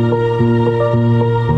Música